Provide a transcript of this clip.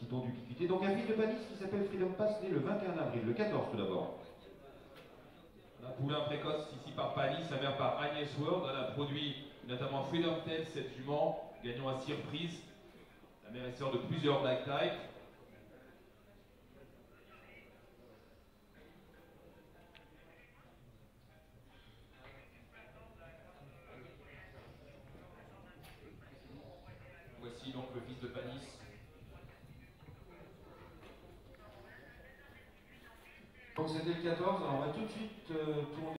petit tour du Kikité. Donc un fils de Panis qui s'appelle Freedom Pass, né le 21 avril, le 14 tout d'abord. Un poulain précoce ici par Panis, sa mère par Agnès Word. Elle a produit notamment Freedom Tale, cette jument, gagnant à surprise. La mère est sœur de plusieurs Black Type. Voici donc le fils de Panis. Donc c'était le 14, alors on va tout de suite euh, tourner.